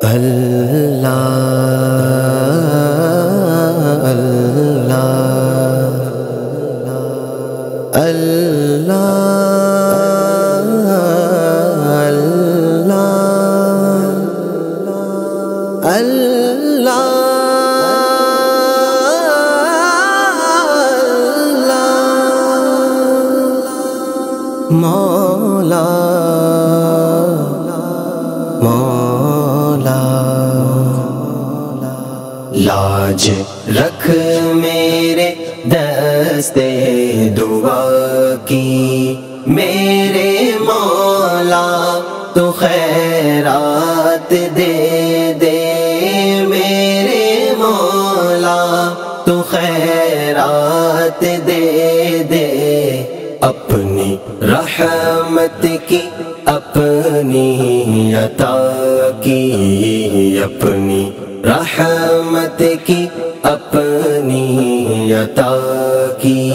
اللہ اللہ اللہ مولا مولا لاج رکھ میرے دستے دعا کی۔ میرے مولا، تو خیرات دے دے۔ میرے مولا، تو خیرات دے دے۔ اپنی رحمت کی، اپنی عطا کی۔ اپنی رحمت کی اپنی عطا کی۔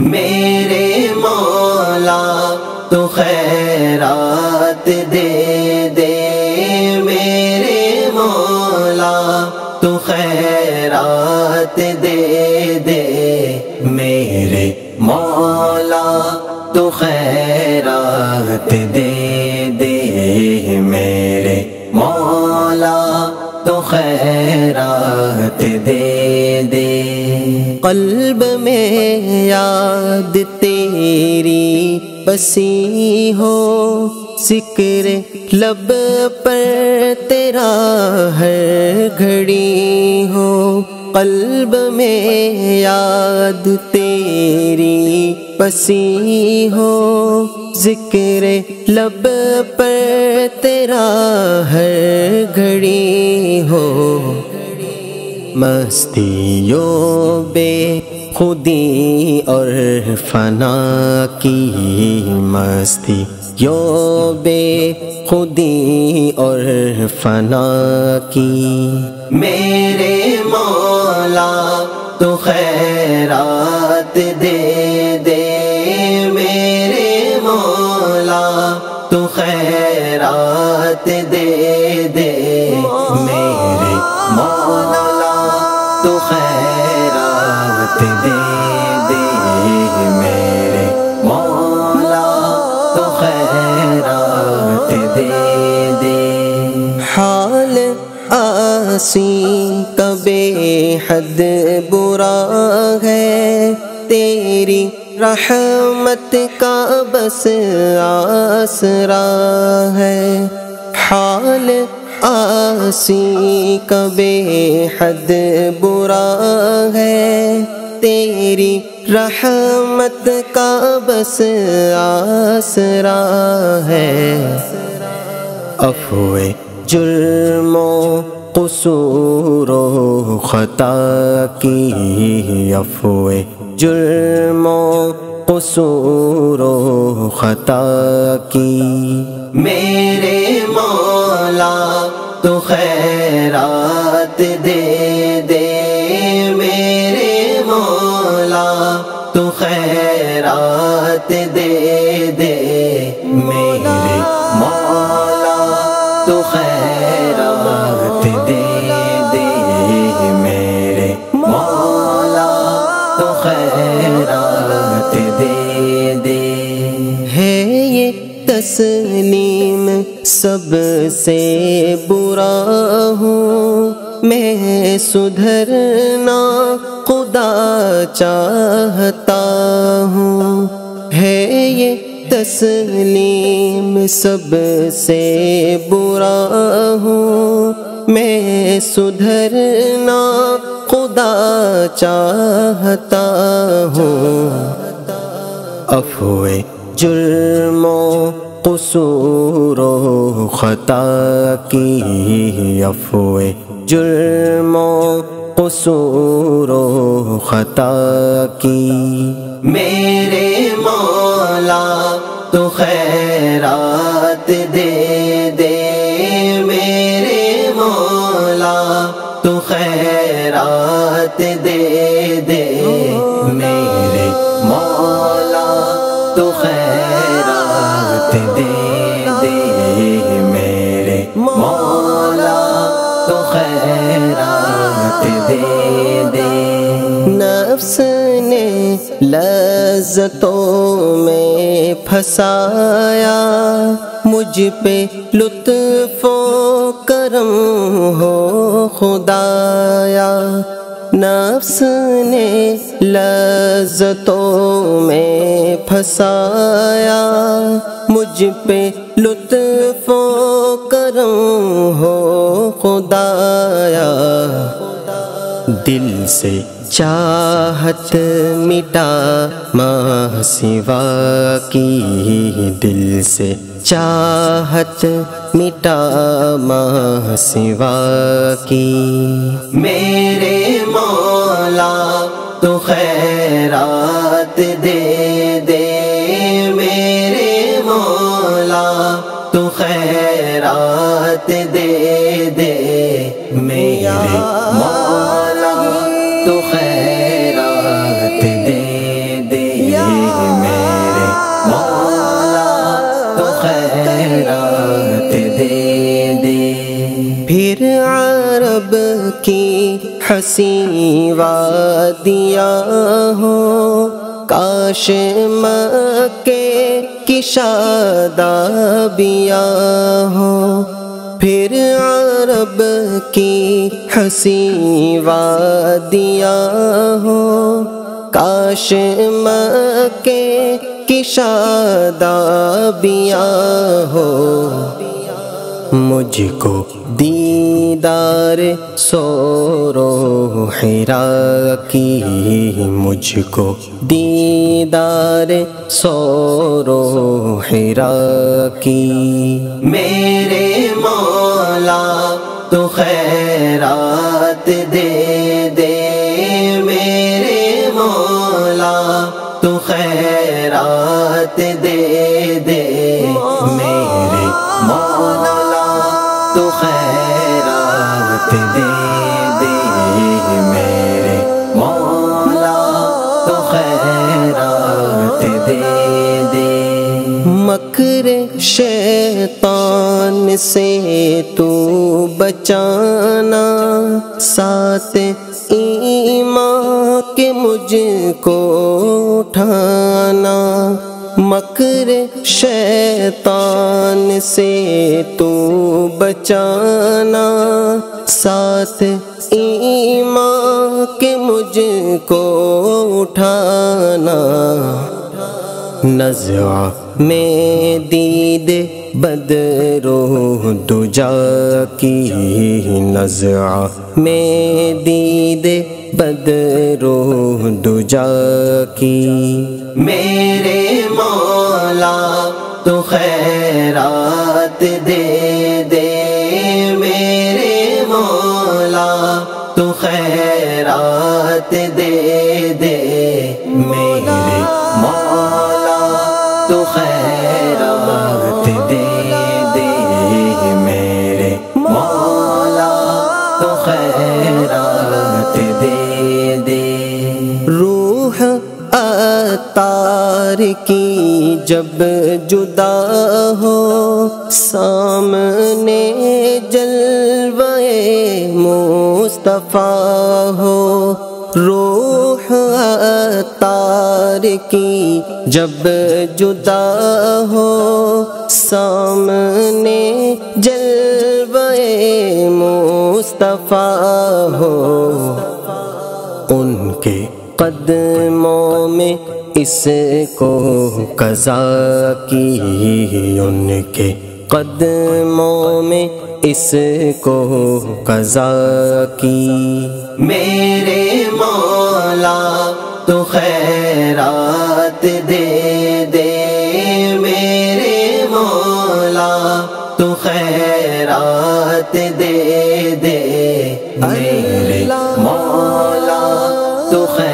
میرے مولا، تو خیرات دے دے۔ میرے مولا، تو خیرات دے دے۔ میرے مولا، تو خیرات دے۔ تو خیرات دے دے۔ قلب میں یاد تیری بسی ہو سکر لب پر تیرا ہر گھڑی ہو۔ قلب میں یاد تیری پسی ہو ذکر لب پر تیرا ہر گھڑی ہو۔ مستیوں بے خودی اور فنا کی مستی یو بے خودی اور فنا کی۔ میرے مولا تو خیرات دے دے میرے مولا تو خیرات دے دے میرے مولا تو خیرات دے دے میرے مولا تو خیرات دے دے۔ حال آسی کبے حد برا ہے؟ تیری رحمت کا بس آسرا ہے۔ حال آسی کبے حد برا ہے؟ تیری رحمت کا بس آسرا ہے۔ افوے جرم و قصور و خطا کی افوے جرم و قصور و خطا کی۔ میرے مولا، تو خیرات دے دے۔ میرے مولا، تو خیرات دے دے۔ سب سے برا ہوں میں سدھرنا خدا چاہتا ہوں۔ ہے یہ تسلیم سب سے برا ہوں میں سدھرنا خدا چاہتا ہوں۔ افوے جرم و قصور و خطا کی افوے جرم و قصور و خطا کی۔ میرے مولا، تو خیرات دے دے۔ میرے مولا، تو خیرات دے دے۔ میرے مولا، تو خیرات دے دے میرے مولا دے دے نفس نے لذتوں میں پھنسایا، مجھ پہ لطف و کرم ہو خدایا۔ نفس نے لذتوں میں پھنسایا مجھ پہ لطف و کرم ہو خدایا۔ دل سے چاہت مٹا ماں سوا کی دل سے چاہت مٹا ماں سوا کی۔ میرے مولا، تو خیرات دے دے۔ میرے مولا، تو خیرات دے دے میرے مولا، تو خیرات دے دے میرے مولا، تو خیرات دے دے۔ پھر عرب کی حسی وادیاں ہو کاش مکے کی شادابیاں ہو پھر عرب کی حسی وادیاں ہو کاش مکے کی شادابیاں ہو مجھ کو دیدار سورو حرا کی مجھ کو دیدار سورو حرا کی میرے مولا تو خیر مکر شیطان سے تو بچانا، ساتھ ایمان کے مجھ کو اٹھانا۔ مکر شیطان سے تو بچانا، ساتھ ایمان کے مجھ کو اٹھانا۔ نزع میں دید بدرو دجا کی نزع میں دید بدرو دجا کی۔ میرے مولا تو خیرات دے دے۔ میرے مولا تو خیرات دے دے۔ میرے مولا روح اتار کی جب جدا ہو سامنے جلوے مصطفیٰ ہو روح اتار کی جب جدا ہو سامنے جلوے مصطفیٰ ہو قدموں میں اس کو قضا کی ان کے قدموں میں اس کو قضا کی۔ میرے مولا، تو خیرات دے دے۔ میرے مولا، تو خیرات دے دے۔ میرے مولا، تو خیر